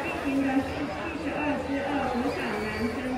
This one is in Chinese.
进行的是七十二之二五小男生。